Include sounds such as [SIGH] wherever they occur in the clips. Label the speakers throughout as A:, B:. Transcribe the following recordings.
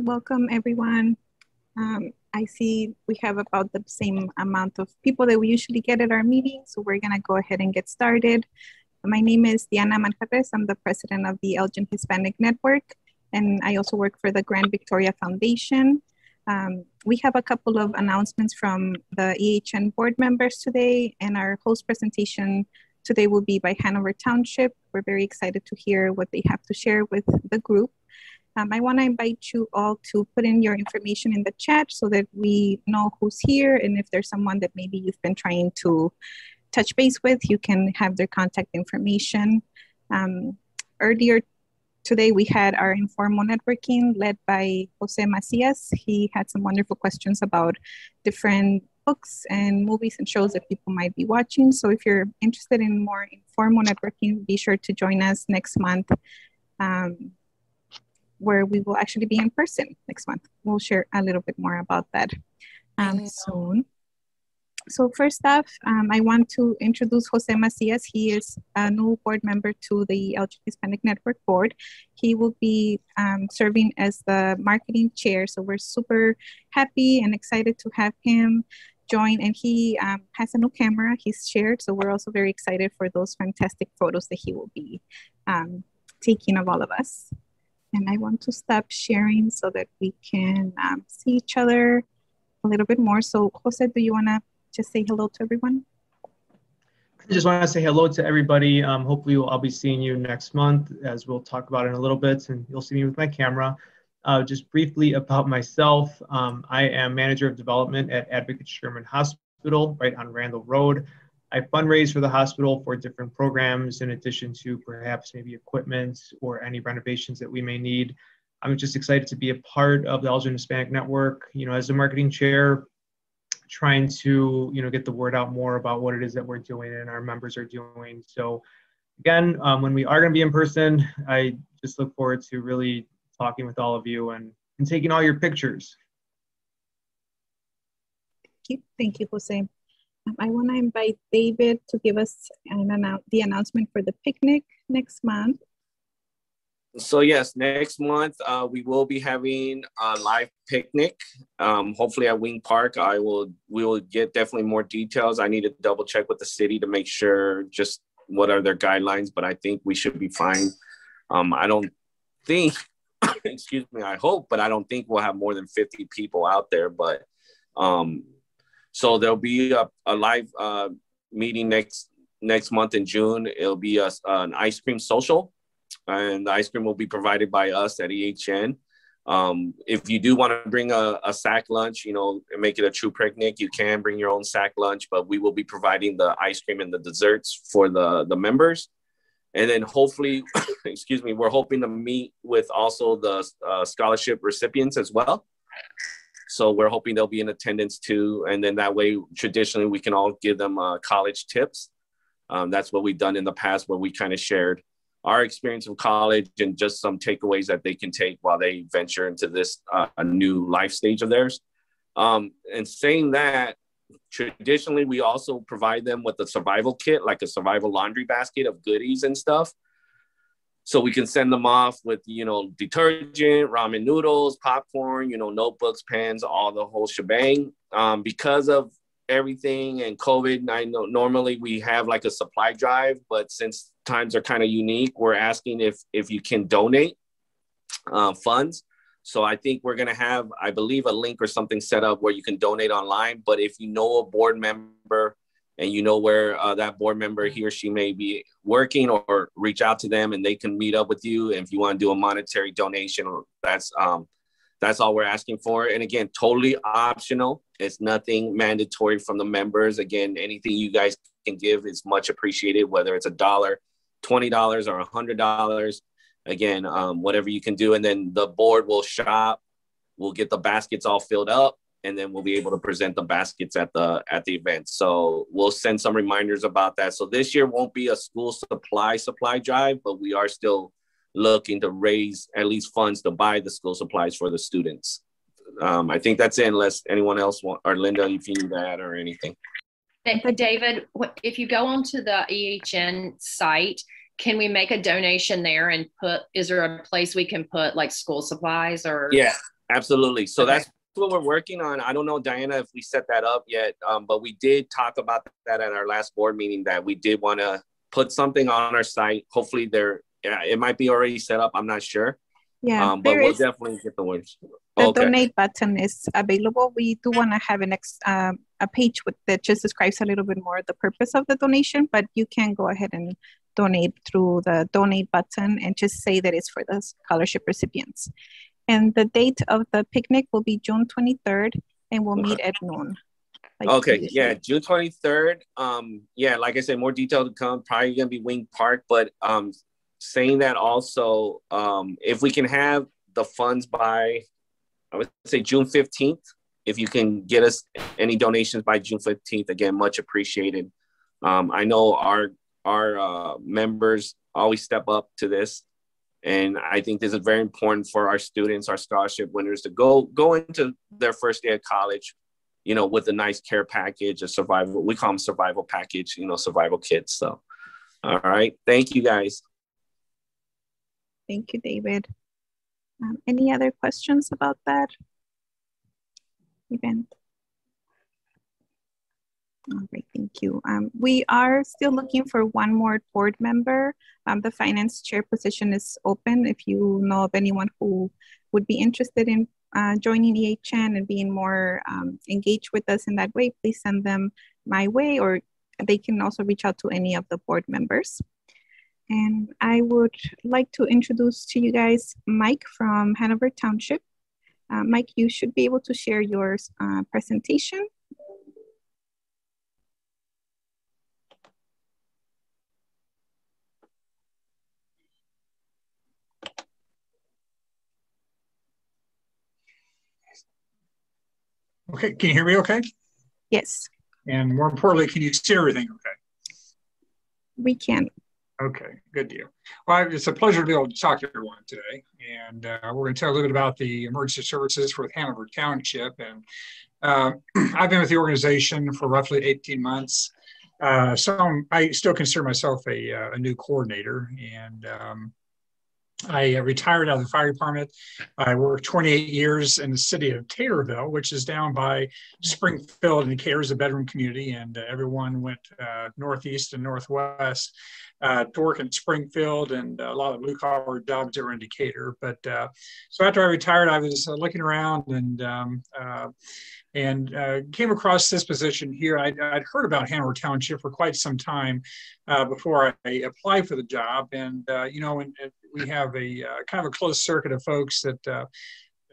A: Welcome, everyone. Um, I see we have about the same amount of people that we usually get at our meeting, so we're gonna go ahead and get started. My name is Diana Manjarres. I'm the president of the Elgin Hispanic Network, and I also work for the Grand Victoria Foundation. Um, we have a couple of announcements from the EHN board members today, and our host presentation today will be by Hanover Township. We're very excited to hear what they have to share with the group. Um, I want to invite you all to put in your information in the chat so that we know who's here and if there's someone that maybe you've been trying to touch base with, you can have their contact information. Um, earlier today, we had our informal networking led by Jose Macias. He had some wonderful questions about different books and movies and shows that people might be watching. So if you're interested in more informal networking, be sure to join us next month. Um, where we will actually be in person next month. We'll share a little bit more about that um, soon. So first off, um, I want to introduce Jose Macias. He is a new board member to the Elgin Hispanic Network Board. He will be um, serving as the marketing chair. So we're super happy and excited to have him join. And he um, has a new camera he's shared. So we're also very excited for those fantastic photos that he will be um, taking of all of us. And I want to stop sharing so that we can um, see each other a little bit more. So Jose, do you want to just say hello to everyone?
B: I just want to say hello to everybody. Um, hopefully I'll be seeing you next month as we'll talk about in a little bit and you'll see me with my camera. Uh, just briefly about myself, um, I am manager of development at Advocate Sherman Hospital right on Randall Road. I fundraise for the hospital for different programs in addition to perhaps maybe equipment or any renovations that we may need. I'm just excited to be a part of the Elgin Hispanic Network. You know, as the marketing chair, trying to you know get the word out more about what it is that we're doing and our members are doing. So again, um, when we are going to be in person, I just look forward to really talking with all of you and, and taking all your pictures.
A: Thank you, thank you, Jose. I want to invite David to give us an annou- the announcement for the picnic next month.
C: So yes, next month uh, we will be having a live picnic. Um, hopefully at Wing Park. I will we will get definitely more details. I need to double check with the city to make sure just what are their guidelines, but I think we should be fine. Um, I don't think, [COUGHS] excuse me, I hope, but I don't think we'll have more than 50 people out there. But um, so there'll be a, a live uh, meeting next next month in June. It'll be a, an ice cream social, and the ice cream will be provided by us at EHN. Um, if you do want to bring a, a, sack lunch, you know, make it a true picnic, you can bring your own sack lunch, but we will be providing the ice cream and the desserts for the, the members. And then hopefully, [COUGHS] excuse me, we're hoping to meet with also the uh, scholarship recipients as well. So we're hoping they'll be in attendance too. And then that way, traditionally, we can all give them uh, college tips. Um, that's what we've done in the past, where we kind of shared our experience of college and just some takeaways that they can take while they venture into this uh, new life stage of theirs. Um, and saying that, traditionally, we also provide them with a survival kit, like a survival laundry basket of goodies and stuff so we can send them off with you know detergent ramen noodles popcorn you know notebooks pens all the whole shebang. Um, because of everything and covid i know normally we have like a supply drive but since times are kind of unique we're asking if if you can donate uh, funds. So i think we're going to have i believe a link or something set up where you can donate online. But if you know a board member and you know where uh, that board member he or she may be working or reach out to them and they can meet up with you. And if you want to do a monetary donation that's um, that's all we're asking for. And again totally optional. It's nothing mandatory from the members. Again anything you guys can give is much appreciated whether it's a dollar $20 or a $100 again um, whatever you can do. And then the board will shop we'll get the baskets all filled up and then we'll be able to present the baskets at the at the event. So we'll send some reminders about that. So this year won't be a school supply supply drive, but we are still looking to raise at least funds to buy the school supplies for the students. Um, I think that's it, unless anyone else want, or Linda, if you need that or anything.
D: But David, if you go onto the EHN site, can we make a donation there and put? Is there a place we can put like school supplies or?
C: Yeah, Absolutely. So okay. that's what we're working on. I don't know, Diana, if we set that up yet, um, but we did talk about that at our last board meeting that we did want to put something on our site. Hopefully, there yeah, it might be already set up. I'm not sure.
A: Yeah,
C: um, but we'll is, definitely get the words.
A: The okay. donate button is available. We do want to have an ex, um, a page with, that just describes a little bit more the purpose of the donation, but you can go ahead and donate through the donate button and just say that it's for the scholarship recipients. And the date of the picnic will be June 23rd and we'll meet at noon.
C: Like okay, yeah, June 23rd. Um, yeah, like I said, more detail to come. Probably gonna be Wing Park, but um, saying that also, um, if we can have the funds by, I would say June 15th, if you can get us any donations by June 15th, again, much appreciated. Um, I know our our uh, members always step up to this and I think this is very important for our students, our scholarship winners to go go into their first day of college, you know, with a nice care package, a survival, we call them survival package, you know, survival kits. So, all right. Thank you guys.
A: Thank you, David. Um, any other questions about that event? All right, thank you. Um, we are still looking for one more board member. Um, the finance chair position is open. If you know of anyone who would be interested in uh, joining EHN and being more um, engaged with us in that way, please send them my way or they can also reach out to any of the board members. And I would like to introduce to you guys Mike from Hanover Township. Uh, Mike, you should be able to share your uh, presentation.
E: Okay, can you hear me okay?
A: Yes.
E: And more importantly, can you see everything okay?
A: We can.
E: Okay, good deal. Well, it's a pleasure to be able to talk to everyone today. And uh, we're going to tell a little bit about the emergency services for Hanover Township. And uh, [CLEARS THROAT] I've been with the organization for roughly 18 months. Uh, so I'm, i still consider myself a, uh, a new coordinator. And um, I retired out of the fire department. I worked 28 years in the city of Taylorville, which is down by Springfield and Decatur as a bedroom community, and uh, everyone went uh, northeast and northwest uh, to work in Springfield and a lot of blue collar jobs that were in Decatur. But uh, so after I retired, I was uh, looking around and um, uh, and uh, came across this position here. I'd, I'd, heard about Hanover Township for quite some time uh, before I applied for the job, and uh, you know, and, and, we have a uh, kind of a closed circuit of folks that uh,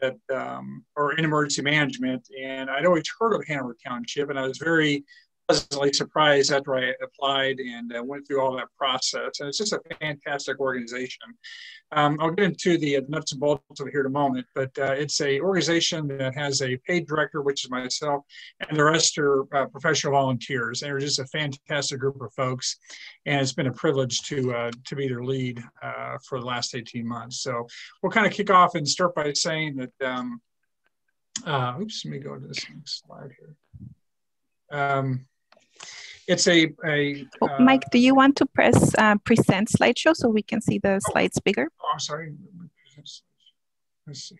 E: that um, are in emergency management, and I'd always heard of Hanover Township, and I was very pleasantly surprised after I applied and uh, went through all that process. And it's just a fantastic organization. Um, I'll get into the nuts and bolts of it here in a moment, but uh, it's a organization that has a paid director, which is myself, and the rest are uh, professional volunteers. They're just a fantastic group of folks, and it's been a privilege to uh, to be their lead uh, for the last 18 months. So we'll kind of kick off and start by saying that. Um, uh, oops, let me go to this next slide here. Um, it's a, a
A: oh, uh, Mike, do you want to press uh, present slideshow so we can see the slides bigger?
E: Oh, I'm sorry. Let's see.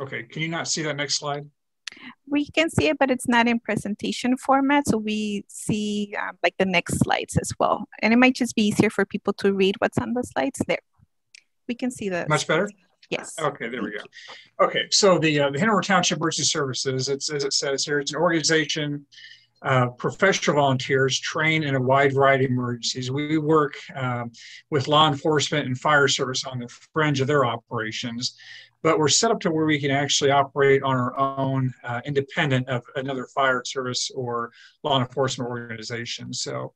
E: Okay, can you not see that next slide?
A: We can see it, but it's not in presentation format. So we see uh, like the next slides as well. And it might just be easier for people to read what's on the slides there. We can see the-
E: Much better?
A: Yes.
E: Okay, there we go. Okay, so the uh, the Hanover Township Emergency Services, it's, as it says here, it's an organization, uh, professional volunteers trained in a wide variety of emergencies. We work um, with law enforcement and fire service on the fringe of their operations, but we're set up to where we can actually operate on our own, uh, independent of another fire service or law enforcement organization. So.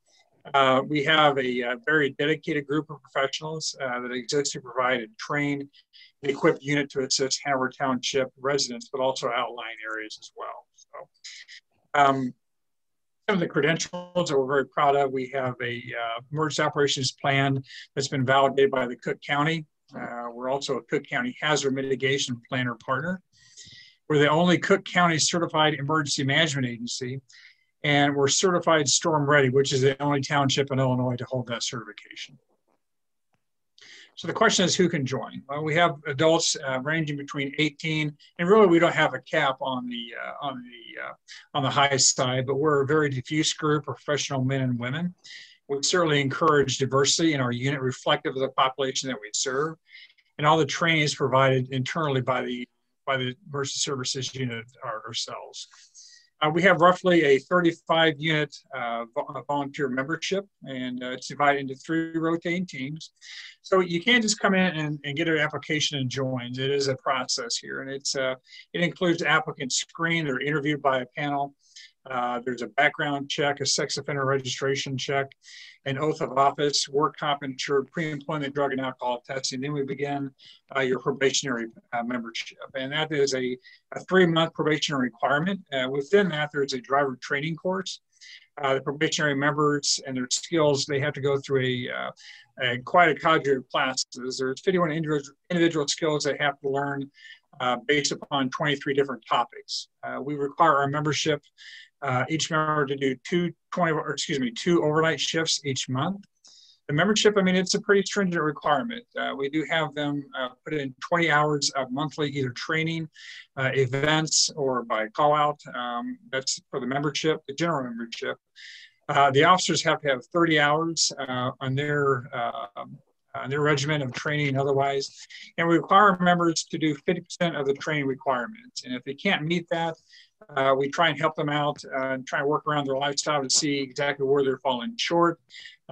E: Uh, we have a, a, very dedicated group of professionals uh, that exist to provide and train equipped unit to assist Hanover Township residents, but also outlying areas as well. So, um, some of the credentials that we're very proud of, we have a uh, emergency operations plan that's been validated by the Cook County. Uh, we're also a Cook County hazard mitigation planner partner. We're the only Cook County certified emergency management agency, and we're certified storm ready, which is the only township in Illinois to hold that certification. So the question is who can join? Well, we have adults uh, ranging between 18 and really we don't have a cap on the uh, on the uh, on the high side, but we're a very diffuse group of professional men and women. We certainly encourage diversity in our unit reflective of the population that we serve. And all the training is provided internally by the by the emergency services unit ourselves. Uh, we have roughly a 35 unit uh, volunteer membership and uh, it's divided into three rotating teams. So you can't just come in and, and, get an application and join. It is a process here and it's uh, it includes applicants screened or interviewed by a panel. Uh, there's a background check, a sex offender registration check, an oath of office, work comp insured, pre-employment drug and alcohol testing. Then we begin uh, your probationary uh, membership. And that is a, a three-month probationary requirement. Uh, within that, there's a driver training course. Uh, the probationary members and their skills, they have to go through a, a quite a cadre of classes. There's 51 individual, individual skills they have to learn uh, based upon 23 different topics. Uh, we require our membership uh, each member to do two 20, or excuse me, two overnight shifts each month. The membership, I mean, it's a pretty stringent requirement. Uh, we do have them uh, put in 20 hours of monthly either training, uh, events, or by call out. Um, that's for the membership, the general membership. Uh, the officers have to have 30 hours uh, on their uh, their regimen of training otherwise. And we require members to do 50% of the training requirements. And if they can't meet that, uh, we try and help them out uh, and try and work around their lifestyle to see exactly where they're falling short.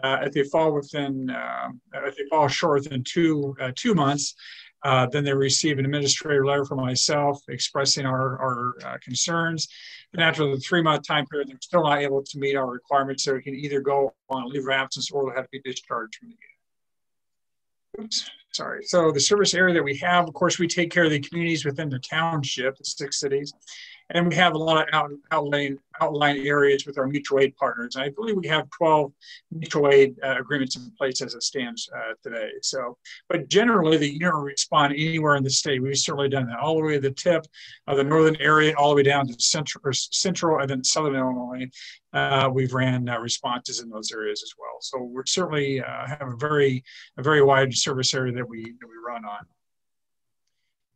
E: Uh, if they fall within, uh, if they fall short within two uh, two months, uh, then they receive an administrative letter from myself expressing our, our concerns. And after the three month time period, they're still not able to meet our requirements, so we can either go on leave of absence or they'll have to be discharged from the. Oops sorry. So the service area that we have, of course, we take care of the communities within the township, the six cities. And we have a lot of out, outlying areas with our mutual aid partners. And I believe we have 12 mutual aid uh, agreements in place as it stands uh, today. So, but generally the unit will respond anywhere in the state. We've certainly done that all the way to the tip of the northern area, all the way down to central, central and then southern Illinois. Uh, we've ran uh, responses in those areas as well. So we're certainly uh, have a very, a very wide service area that we, that we run on.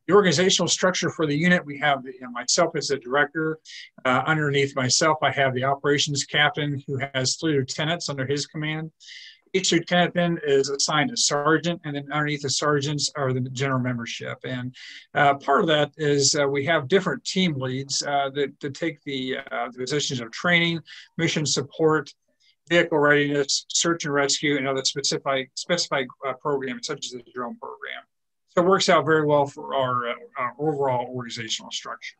E: The organizational structure for the unit, we have you know, myself as the director. Uh, underneath myself, I have the operations captain who has three lieutenants under his command. Each lieutenant then is assigned a sergeant, and then underneath the sergeants are the general membership. And uh, part of that is uh, we have different team leads uh, that, that take the, uh, the positions of training, mission support, vehicle readiness, search and rescue, and other specific specified uh, programs such as the drone program. So it works out very well for our, uh, our overall organizational structure.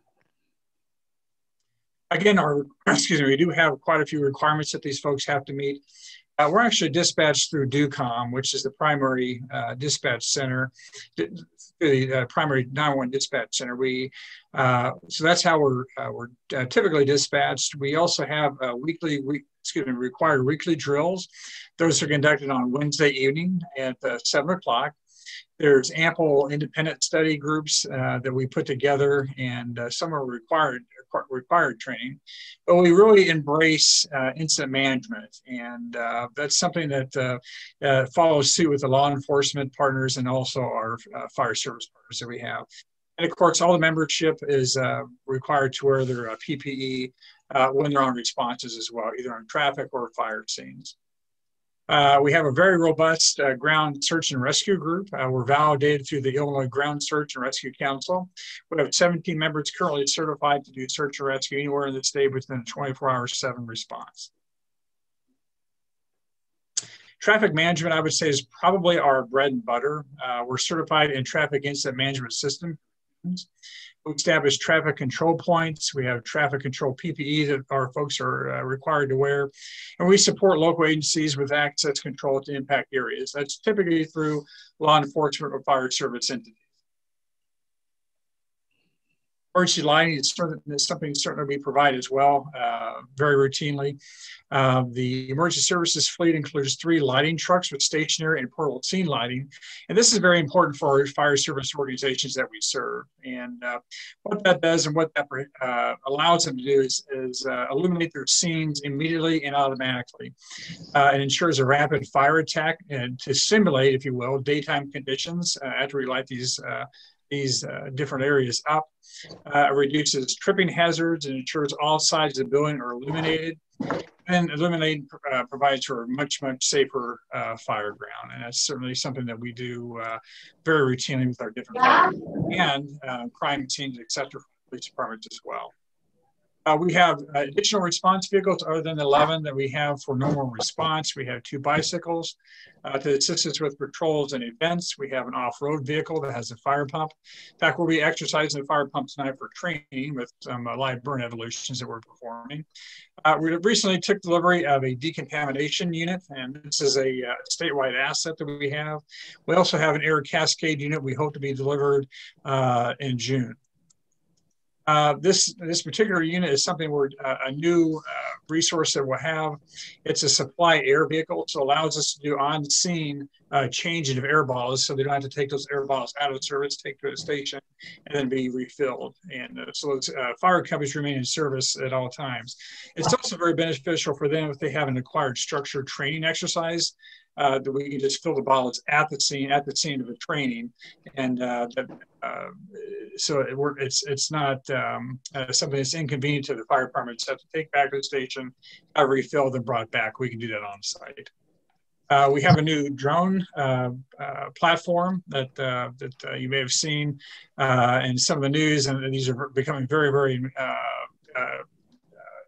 E: Again, our [CLEARS THROAT] excuse me, we do have quite a few requirements that these folks have to meet. Uh, we're actually dispatched through DU-COMM, which is the primary uh, dispatch center, the uh, primary 911 dispatch center. We uh, so that's how we're uh, we're uh, typically dispatched. We also have weekly, excuse me, required weekly drills. Those are conducted on Wednesday evening at seven o'clock. There's ample independent study groups uh, that we put together, and uh, some are required required training. But we really embrace uh, incident management, and uh, that's something that uh, uh, follows suit with the law enforcement partners and also our fire service partners that we have. And of course, all the membership is required to wear their PPE when they're on responses as well, either on traffic or fire scenes. Uh, we have a very robust uh, ground search and rescue group. Uh, we're validated through the Illinois Ground Search and Rescue Council. We have 17 members currently certified to do search and rescue anywhere in the state within a 24 hour seven response. Traffic management, I would say, is probably our bread and butter. Uh, we're certified in traffic incident management systems. We establish traffic control points. We have traffic control PPE that our folks are uh, required to wear. And we support local agencies with access control to impact areas. That's typically through law enforcement or fire service entities. Emergency lighting is, something certainly we provide as well, uh, very routinely. Uh, the emergency services fleet includes three lighting trucks with stationary and portable scene lighting. And this is very important for our fire service organizations that we serve. And uh, what that does and what that uh, allows them to do is, is uh, illuminate their scenes immediately and automatically. It ensures a rapid fire attack and to simulate, if you will, daytime conditions after we light these these uh, different areas up. Uh, reduces tripping hazards and ensures all sides of the building are illuminated. And illuminating uh, provides for a much, much safer uh, fire ground. And that's certainly something that we do uh, very routinely with our different and uh, crime scenes, et cetera, police departments as well. Uh, we have additional response vehicles other than the 11 that we have for normal response. We have two bicycles uh, to assist us with patrols and events. We have an off-road vehicle that has a fire pump. In fact, we'll be exercising the fire pump tonight for training with some uh, live burn evolutions that we're performing. Uh, we recently took delivery of a decontamination unit, and this is a uh, statewide asset that we have. We also have an air cascade unit we hope to be delivered uh, in June. Uh, this this particular unit is something we're uh, a new uh, resource that we'll have. It's a supply air vehicle, so allows us to do on scene uh, changing of air bottles, so they don't have to take those air bottles out of service, take to a station, and then be refilled. And uh, so uh, fire companies remain in service at all times. It's also very beneficial for them if they have an acquired structure training exercise uh, that we can just fill the bottles at the scene at the scene of the training, and uh, that, uh, so it, it's it's not um, uh, something that's inconvenient to the fire department to have to take back to the station, have refilled and brought back. We can do that on site. Uh, we have a new drone uh, uh, platform that uh, that you may have seen in some of the news, and these are becoming very, very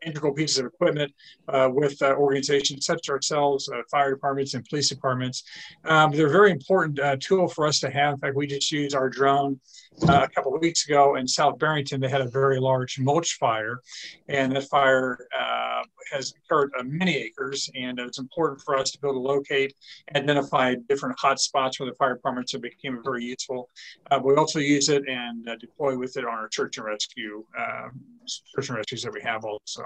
E: integral pieces of equipment uh, with uh, organizations such as ourselves, uh, fire departments and police departments. Um, they're a very important tool for us to have. In fact, we just used our drone a couple of weeks ago in South Barrington. They had a very large mulch fire, and that fire has occurred on many acres, and it's important for us to be able to locate, identify different hot spots where the fire departments have become very useful. Uh, we also use it and uh, deploy with it on our search and rescue uh, search and rescues that we have also.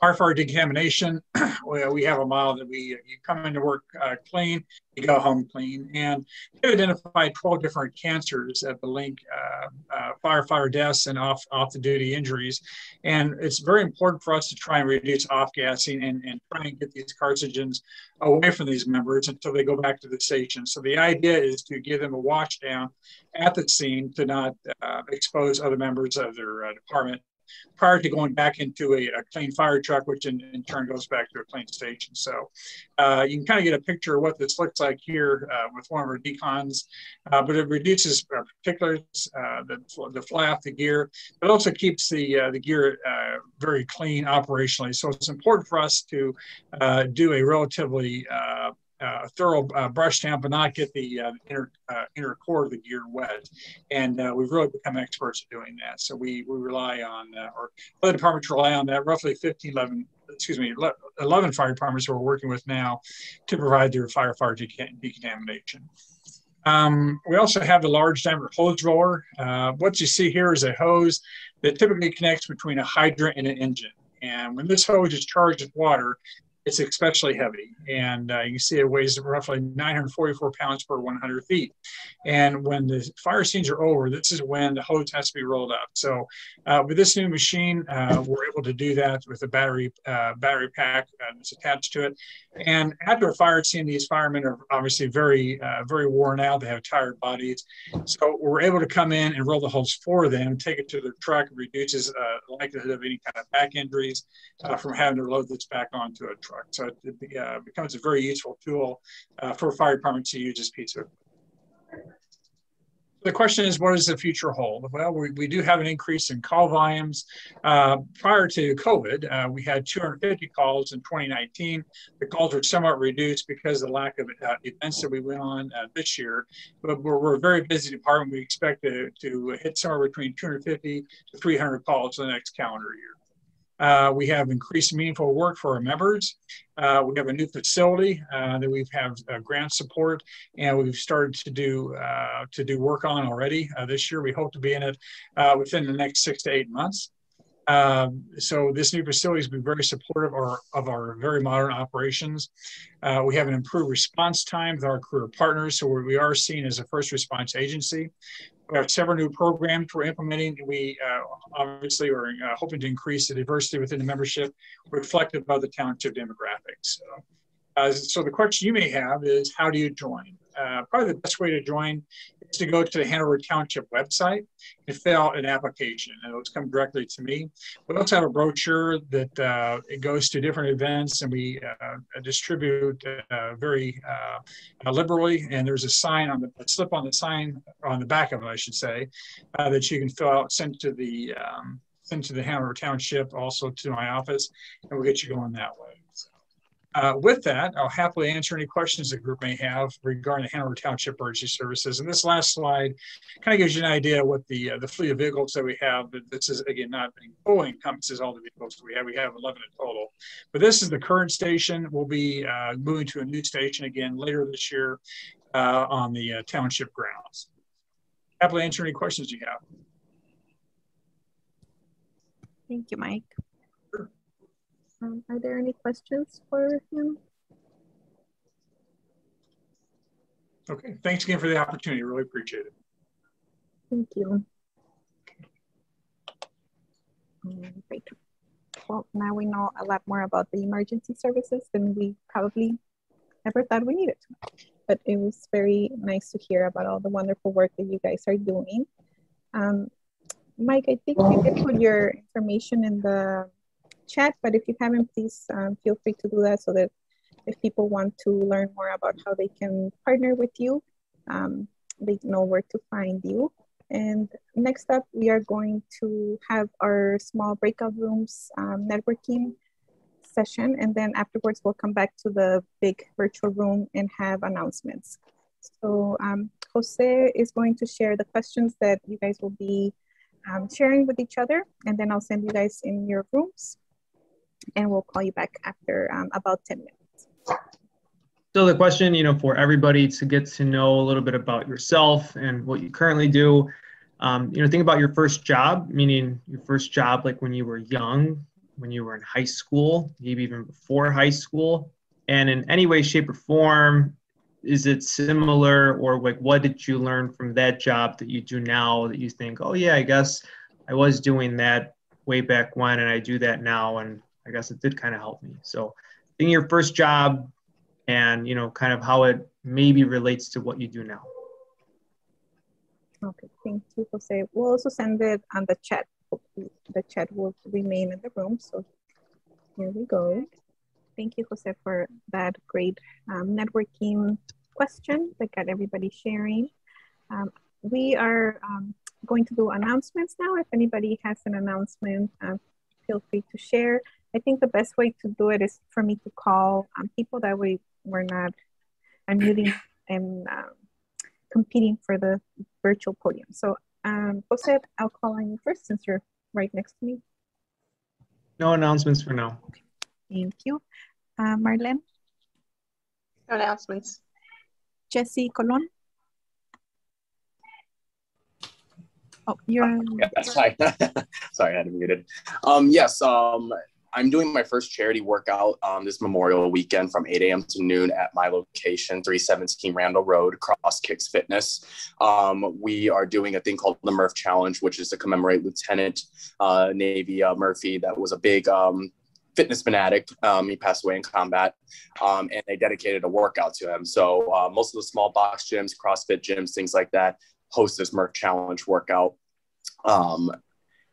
E: Fire decontamination, [CLEARS THROAT] we have a model that we you come into work uh, clean, you go home clean, and they identified 12 different cancers at the link uh, uh, firefighter deaths and off off the duty injuries, and it's very important for us to try and reduce off gassing and, and try and get these carcinogens away from these members until they go back to the station. So the idea is to give them a wash down at the scene to not uh, expose other members of their uh, department prior to going back into a, a clean fire truck, which in, in, turn goes back to a clean station. So uh, you can kind of get a picture of what this looks like here uh, with one of our decons, uh, but it reduces uh, particulars, uh, the, the fly off the gear, but also keeps the, uh, the gear very clean operationally. So it's important for us to do a relatively uh, thorough uh, brush down, but not get the uh, inner uh, inner core of the gear wet. And uh, we've really become experts at doing that. So we, we rely on, uh, or other departments rely on that. Roughly 15, 11, excuse me, 11 fire departments we're working with now to provide their firefighter decontamination. Um, we also have the large diameter hose roller. what you see here is a hose that typically connects between a hydrant and an engine. And when this hose is charged with water, it's especially heavy. And uh, you can see it weighs roughly 944 pounds per 100 feet. And when the fire scenes are over, this is when the hose has to be rolled up. So uh, with this new machine, uh, we're able to do that with a battery uh, battery pack uh, that's attached to it. And after a fire scene, these firemen are obviously very, uh, very worn out. They have tired bodies. So we're able to come in and roll the hose for them, take it to their truck, reduces the likelihood of any kind of back injuries from having to load this back onto a truck truck. So it uh, becomes a very useful tool uh, for fire departments to use as piece of the question is, what does the future hold? Well, we, we do have an increase in call volumes. Uh, prior to COVID, uh, we had 250 calls in 2019. The calls were somewhat reduced because of the lack of uh, events that we went on uh, this year. But we're, we're, a very busy department. We expect to, to hit somewhere between 250 to 300 calls in the next calendar year. Uh, we have increased meaningful work for our members. Uh, we have a new facility uh, that we've have uh, grant support, and we've started to do uh, to do work on already uh, this year. We hope to be in it within the next six to eight months. Um, so this new facility has been very supportive of our, of our very modern operations. we have an improved response time with our career partners, so we are seen as a first response agency. We have several new programs we're implementing. We uh, obviously are uh, hoping to increase the diversity within the membership reflective of the township demographics. Uh, so the question you may have is, how do you join? Uh, probably the best way to join is to go to the Hanover Township website and fill out an application. And it'll come directly to me. We also have a brochure that uh, it goes to different events and we uh, distribute uh, very uh, liberally. And there's a sign on the slip on the sign on the back of it, I should say, uh, that you can fill out, send to the um, send to the Hanover Township, also to my office, and we'll get you going that way. Uh, with that, I'll happily answer any questions the group may have regarding the Hanover Township Emergency Services. And this last slide kind of gives you an idea what the uh, the fleet of vehicles that we have. This is again not fully encompasses all the vehicles we have. We have 11 in total, but this is the current station. We'll be uh, moving to a new station again later this year uh, on the uh, township grounds. Happily answer any questions you have.
A: Thank you, Mike. Um, are there any questions for him?
E: Okay, thanks again for the opportunity. Really appreciate it.
A: Thank you. Great. Well, now we know a lot more about the emergency services than we probably ever thought we needed. But it was very nice to hear about all the wonderful work that you guys are doing. Um, Mike, I think you did put your information in the chat, but if you haven't, please um, feel free to do that so that if people want to learn more about how they can partner with you, um, they know where to find you. And next up, we are going to have our small breakout rooms um, networking session. And then afterwards, we'll come back to the big virtual room and have announcements. So um, Jose is going to share the questions that you guys will be um, sharing with each other. And then I'll send you guys in your rooms and we'll call you back after um, about 10 minutes.
B: So the question, you know, for everybody to get to know a little bit about yourself and what you currently do, um, you know, think about your first job, meaning your first job like when you were young, when you were in high school, maybe even before high school, and in any way, shape, or form, is it similar or like what did you learn from that job that you do now that you think, oh yeah, I guess I was doing that way back when and I do that now and I guess it did kind of help me. So being your first job and, you know, kind of how it maybe relates to what you do now.
A: Okay, thank you, Jose. We'll also send it on the chat. The chat will remain in the room. So here we go. Thank you, Jose, for that great um, networking question that got everybody sharing. Um, we are um, going to do announcements now. If anybody has an announcement, uh, feel free to share. I think the best way to do it is for me to call um, people that we were not unmuting and um, competing for the virtual podium. So, um, Jose, I'll call on you first since you're right next to me.
B: No announcements for now.
A: Thank you. Uh, Marlene?
F: No announcements.
A: Jesse Colon? Oh, you're.
G: Yeah, that's fine. [LAUGHS] Sorry, I had it muted. Um, yes, um, I'm doing my first charity workout um, this Memorial weekend from 8 a.m. to noon at my location, 317 Randall Road, Cross Kicks Fitness. Um, we are doing a thing called the Murph Challenge, which is to commemorate Lieutenant uh, Navy uh, Murphy, that was a big um, fitness fanatic. Um, he passed away in combat, um, and they dedicated a workout to him. So uh, most of the small box gyms, CrossFit gyms, things like that, host this Murph Challenge workout, um,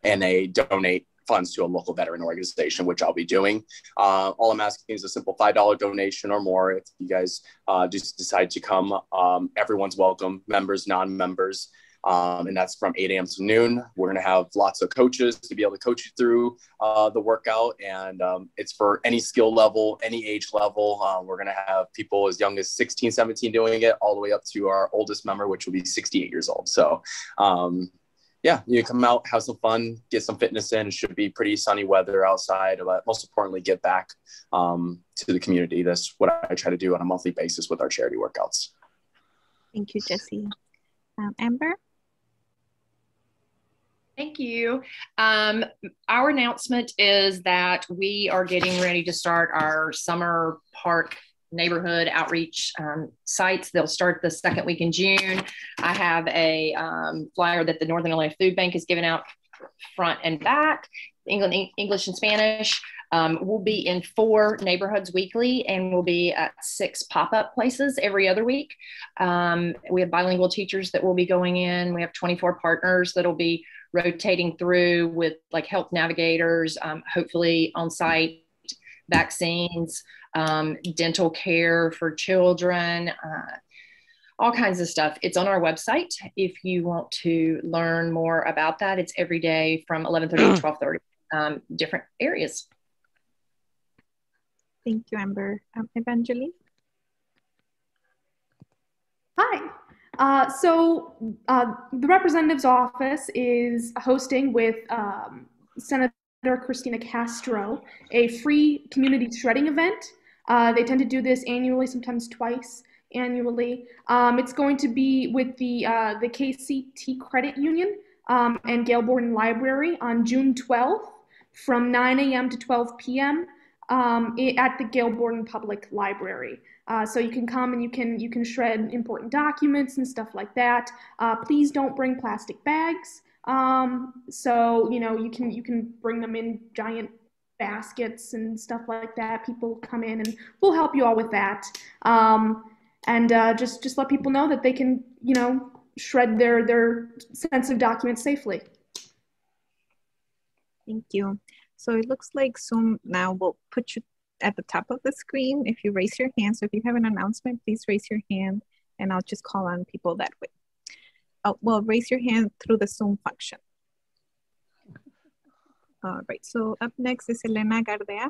G: and they donate funds to a local veteran organization, which I'll be doing. Uh, all I'm asking is a simple $5 donation or more. If you guys uh, just decide to come, um, everyone's welcome, members, non-members. Um, and that's from 8 a.m. to noon. We're going to have lots of coaches to be able to coach you through uh, the workout, and um, it's for any skill level, any age level. Uh, we're going to have people as young as 16, 17 doing it, all the way up to our oldest member, which will be 68 years old. So, um, yeah, you come out, have some fun, get some fitness in. It should be pretty sunny weather outside, but most importantly, get back um, to the community. That's what I try to do on a monthly basis with our charity workouts.
A: Thank you, Jesse. Um, Amber?
D: Thank you. Um, our announcement is that we are getting ready to start our summer park neighborhood outreach um, sites. They'll start the second week in June. I have a um, flyer that the Northern Illinois Food Bank is giving out front and back, English, English and Spanish. Um, we'll be in four neighborhoods weekly and we'll be at six pop up places every other week. Um, we have bilingual teachers that will be going in. We have 24 partners that'll be rotating through with like health navigators, um, hopefully on site vaccines, um, dental care for children. Uh, all kinds of stuff. It's on our website if you want to learn more about that. It's every day from 11:30 to [CLEARS THROAT] 12:30, um, different areas.
A: Thank you, Amber. Um, Evangeline?
H: Hi. Uh, so uh, the representative's office is hosting with um, Senator Cristina Castro a free community shredding event. Uh, they tend to do this annually, sometimes twice annually. Um, it's going to be with the uh, the KCT Credit Union um, and Gail Borden Library on June 12th from 9 a.m. to 12 p.m um, at the Gail Borden Public Library. Uh, so you can come and you can you can shred important documents and stuff like that. Uh, please don't bring plastic bags. Um, so you know you can you can bring them in giant baskets and stuff like that. People come in and we'll help you all with that. Um, and uh, just just let people know that they can you know shred their their sensitive documents safely.
A: Thank you. So it looks like Zoom now will put you at the top of the screen if you raise your hand. So if you have an announcement, please raise your hand and I'll just call on people that way. Oh, well, raise your hand through the Zoom function. All right, so up next is Elena Gardea.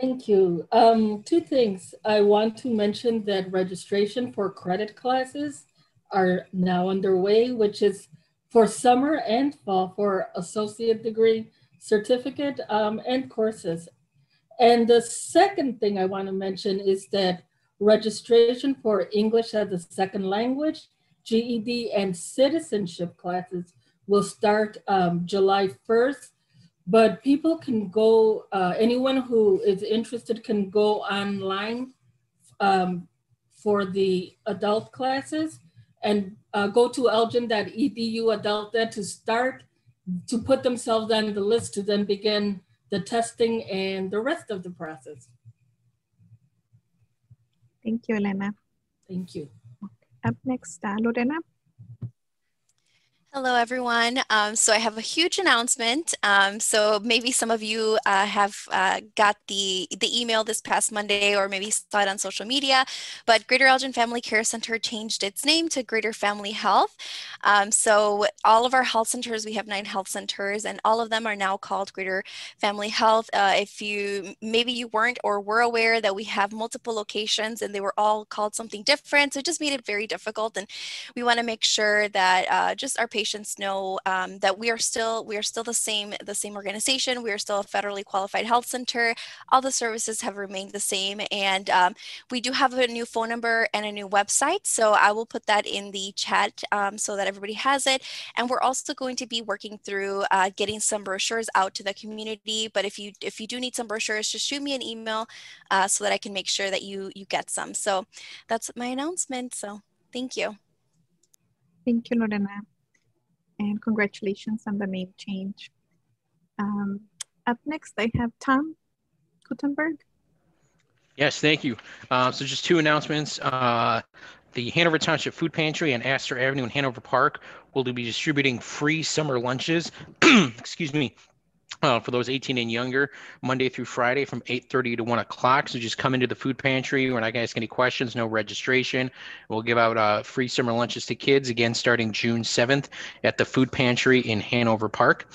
I: Thank you. Um, two things. I want to mention that registration for credit classes are now underway, which is for summer and fall for associate degree certificate um, and courses. And the second thing I want to mention is that registration for English as a second language, GED, and citizenship classes will start um, July 1st. But people can go, uh, anyone who is interested can go online um, for the adult classes and uh, go to elgin.edu adult to start to put themselves on the list to then begin the testing and the rest of the process.
A: Thank you, Elena.
I: Thank you.
A: Up next, uh, Lorena.
J: Hello, everyone. Um, so I have a huge announcement. Um, so maybe some of you uh, have uh, got the, the email this past Monday or maybe saw it on social media, but Greater Elgin Family Care Center changed its name to Greater Family Health. Um, so all of our health centers, we have nine health centers and all of them are now called Greater Family Health. Uh, if you, maybe you weren't or were aware that we have multiple locations and they were all called something different. So it just made it very difficult. And we wanna make sure that uh, just our patients patients know um, that we are still we are still the same the same organization. We are still a federally qualified health center. All the services have remained the same, and um, we do have a new phone number and a new website. So I will put that in the chat um, so that everybody has it. And we're also going to be working through uh, getting some brochures out to the community. But if you if you do need some brochures, just shoot me an email uh, so that I can make sure that you you get some. So that's my announcement. So thank you.
A: Thank you, Lorena and congratulations on the name change. Um, up next, I have Tom Gutenberg.
K: Yes, thank you. Uh, so just two announcements. Uh, the Hanover Township Food Pantry and Astor Avenue in Hanover Park will be distributing free summer lunches, [CLEARS THROAT] excuse me, [CLEARS THROAT] uh, for those 18 and younger, Monday through Friday from 8:30 to 1 o'clock. So just come into the food pantry. We're not going to ask any questions. No registration. We'll give out uh, free summer lunches to kids again starting June 7th at the food pantry in Hanover Park.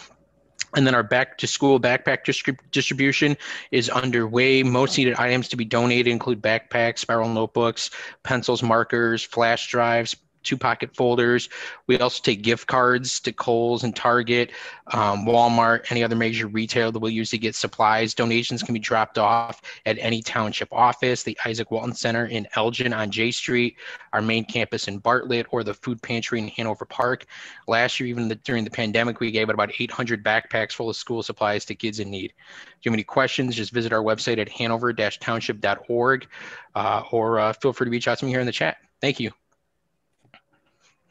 K: And then our back to school backpack distrib- distribution is underway. Most needed items to be donated include backpacks, spiral notebooks, pencils, markers, flash drives, two pocket folders. We also take gift cards to Kohl's and Target, um, Walmart, any other major retailer that we'll use to get supplies. Donations can be dropped off at any township office, the Izaak Walton Center in Elgin on Jay Street, our main campus in Bartlett, or the food pantry in Hanover Park. Last year, even the, during the pandemic, we gave out about 800 backpacks full of school supplies to kids in need. If you have any questions, just visit our website at hanover-township.org uh, or uh, feel free to reach out to me here in the chat. Thank you.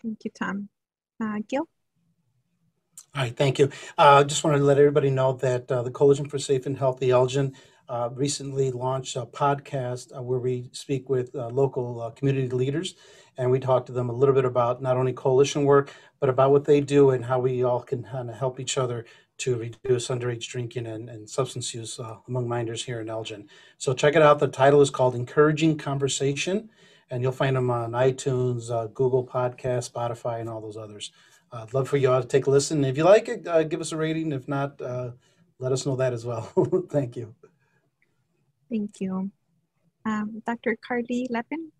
A: Thank you, Tom. Uh, Gil?
L: All right, thank you. I uh, just wanted to let everybody know that uh, the Coalition for Safe and Healthy Elgin uh, recently launched a podcast uh, where we speak with uh, local uh, community leaders and we talk to them a little bit about not only coalition work, but about what they do and how we all can kind of help each other to reduce underage drinking and, and substance use among minors here in Elgin. So check it out. The title is called Encouraging Conversation and you'll find them on iTunes, uh, Google Podcast, Spotify, and all those others. Uh, I'd love for you all to take a listen. If you like it, uh, give us a rating. If not, uh, let us know that as well. [LAUGHS] Thank you.
A: Thank you. Um, Dr. Carly Leppin?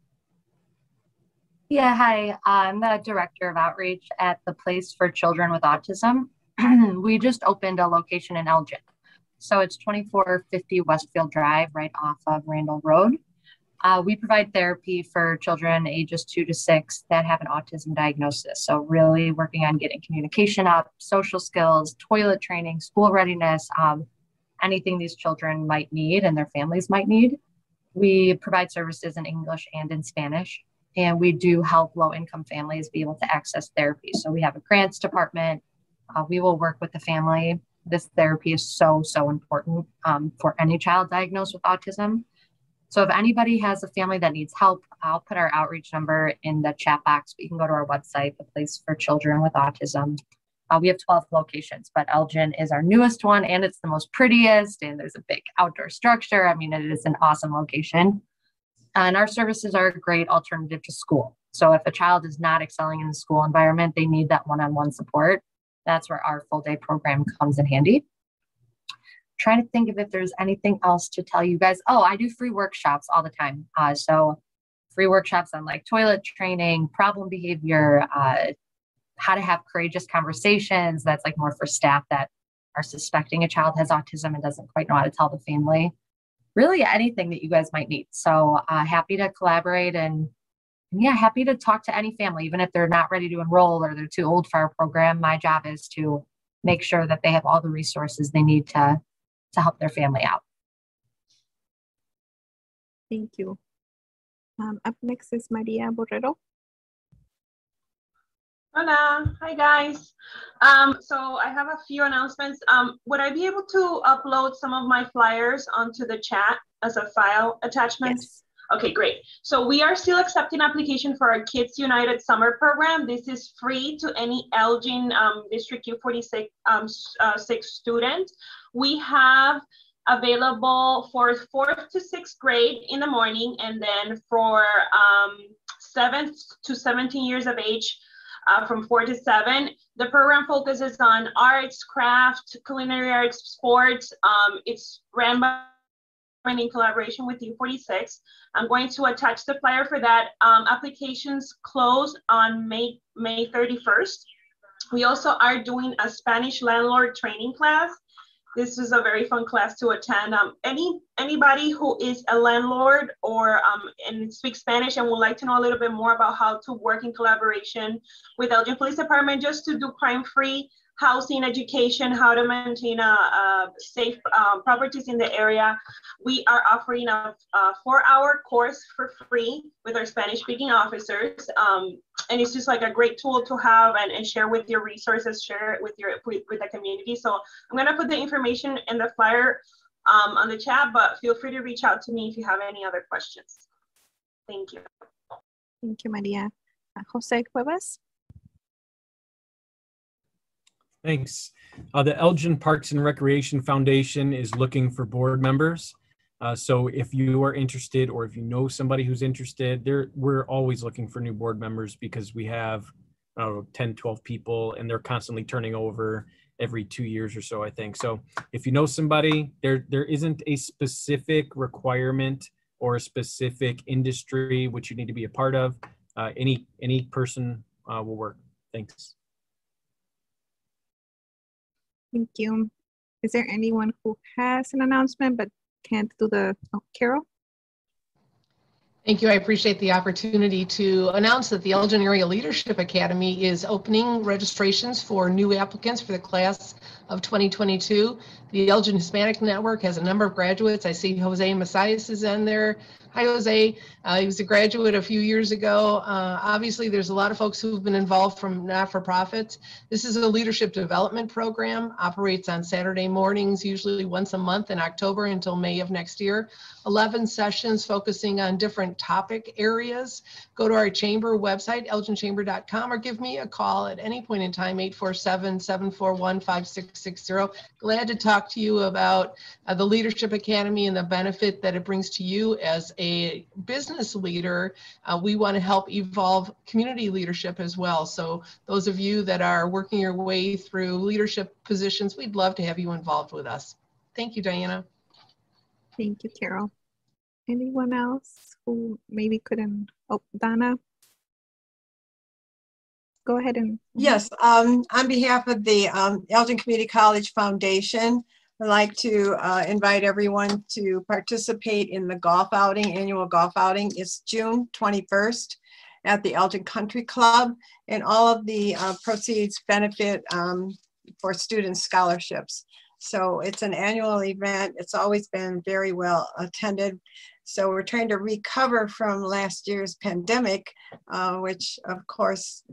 M: Yeah, hi. I'm the Director of Outreach at the Place for Children with Autism. [CLEARS THROAT] we just opened a location in Elgin. So it's 2450 Westfield Drive, right off of Randall Road. Uh, we provide therapy for children ages two to six that have an autism diagnosis. So, really working on getting communication up, social skills, toilet training, school readiness, um, anything these children might need and their families might need. We provide services in English and in Spanish, and we do help low income families be able to access therapy. So, we have a grants department. Uh, we will work with the family. This therapy is so, so important um, for any child diagnosed with autism so if anybody has a family that needs help, I'll put our outreach number in the chat box. But you can go to our website, the place for children with autism. Uh, we have 12 locations, but Elgin is our newest one and it's the most prettiest. And there's a big outdoor structure. I mean, it is an awesome location. And our services are a great alternative to school. So if a child is not excelling in the school environment, they need that one on one support. That's where our full day program comes in handy trying to think of if there's anything else to tell you guys. Oh, I do free workshops all the time. Uh, so free workshops on like toilet training, problem behavior, uh, how to have courageous conversations. That's like more for staff that are suspecting a child has autism and doesn't quite know how to tell the family. Really, anything that you guys might need. So uh, happy to collaborate and yeah, happy to talk to any family, even if they're not ready to enroll or they're too old for our program. My job is to make sure that they have all the resources they need to to help their family out.
A: Thank you. Um, up next is Maria Borrero.
F: Hola, hi guys. Um, so I have a few announcements. Um, would I be able to upload some of my flyers onto the chat as a file attachment? Yes. Okay, great. So we are still accepting application for our Kids United Summer Program. This is free to any Elgin um, District U46 um, uh, six student. We have available for fourth to sixth grade in the morning, and then for um, seventh to 17 years of age, uh, from four to seven. The program focuses on arts, craft, culinary arts, sports. Um, it's ran by in collaboration with U46. I'm going to attach the flyer for that. Um, applications close on May, May 31st. We also are doing a Spanish landlord training class. This is a very fun class to attend. Um, any anybody who is a landlord or um, and speaks Spanish and would like to know a little bit more about how to work in collaboration with Elgin Police Department just to do crime-free housing, education, how to maintain a, a safe um, properties in the area. We are offering a, a four-hour course for free with our Spanish-speaking officers. Um, and it's just like a great tool to have and, and share with your resources, share it with your with, with the community. So I'm gonna put the information in the flyer um, on the chat, but feel free to reach out to me if you have any other questions. Thank you.
A: Thank you, Maria. Uh, Jose Cuevas.
N: Thanks. Uh, the Elgin Parks and Recreation Foundation is looking for board members. Uh, so if you are interested or if you know somebody who's interested, there we're always looking for new board members because we have I know, 10, 12 people and they're constantly turning over every two years or so, I think. So if you know somebody, there there isn't a specific requirement or a specific industry which you need to be a part of. uh, any any person uh, will work. Thanks.
A: Thank you. Is there anyone who has an announcement but can't do the, oh, Carol?
O: Thank you. I appreciate the opportunity to announce that the Elgin Area Leadership Academy is opening registrations for new applicants for the class of 2022. The Elgin Hispanic Network has a number of graduates. I see Jose Messias is in there. Jose. Uh, he was a graduate a few years ago. Uh, obviously, there's a lot of folks who've been involved from not-for-profits. This is a leadership development program, operates on Saturday mornings, usually once a month in October until May of next year. 11 sessions focusing on different topic areas. Go to our chamber website, elginchamber.com, or give me a call at any point in time, 847-741-5660. Glad to talk to you about uh, the Leadership Academy and the benefit that it brings to you as a a business leader, uh, we want to help evolve community leadership as well. So those of you that are working your way through leadership positions, we'd love to have you involved with us. Thank you, Diana.
A: Thank you, Carol. Anyone else who maybe couldn't? Oh, Donna. Go ahead and.
P: Yes, um, on behalf of the um, Elgin Community College Foundation, I'd like to uh, invite everyone to participate in the golf outing, annual golf outing. It's June 21st at the Elgin Country Club, and all of the uh, proceeds benefit um, for student scholarships. So it's an annual event. It's always been very well attended. So we're trying to recover from last year's pandemic, uh, which of course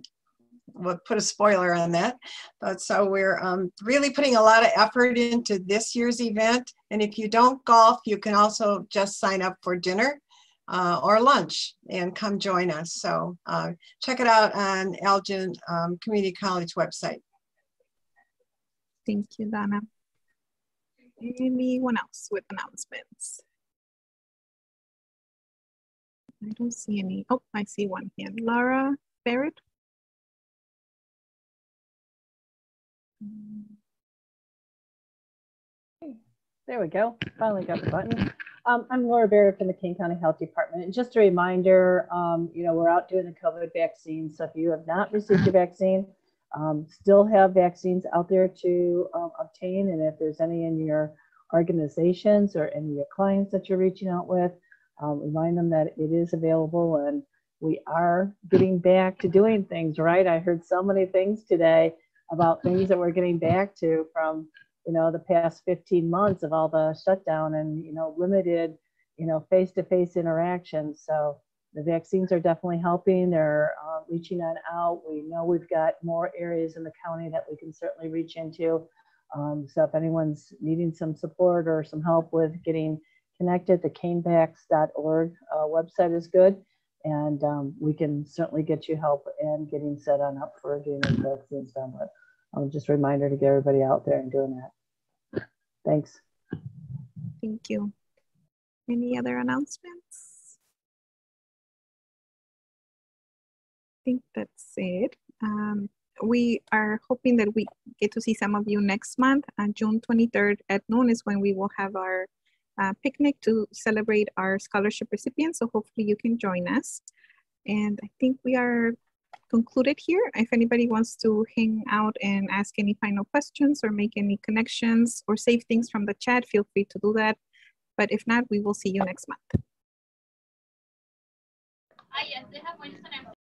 P: we'll put a spoiler on that. But so we're um, really putting a lot of effort into this year's event. And if you don't golf, you can also just sign up for dinner uh, or lunch and come join us. So uh, check it out on Elgin um, Community College website.
A: Thank you, Donna. Anyone else with announcements? I don't see any. Oh, I see one hand. Laura Barrett.
Q: There we go. Finally got the button. Um, I'm Laura Barrett from the Kane County Health Department. And just a reminder, um, you know, we're out doing the COVID vaccine. So if you have not received your vaccine, um, still have vaccines out there to um, obtain. And if there's any in your organizations or any of your clients that you're reaching out with, um, remind them that it is available and we are getting back to doing things, right? I heard so many things today about things that we're getting back to from you know the past 15 months of all the shutdown and you know limited you know face-to-face interactions so the vaccines are definitely helping. They're uh, reaching on out. We know we've got more areas in the county that we can certainly reach into. Um, so if anyone's needing some support or some help with getting connected the canevax.org uh, website is good and um, we can certainly get you help and getting set on up for getting the vaccines done with um, just a reminder to get everybody out there and doing that. Thanks.
A: Thank you. Any other announcements? I think that's it. Um, we are hoping that we get to see some of you next month on June 23rd at noon is when we will have our uh, picnic to celebrate our scholarship recipients. So hopefully you can join us. And I think we are concluded here. If anybody wants to hang out and ask any final questions or make any connections or save things from the chat, feel free to do that. But if not, we will see you next month.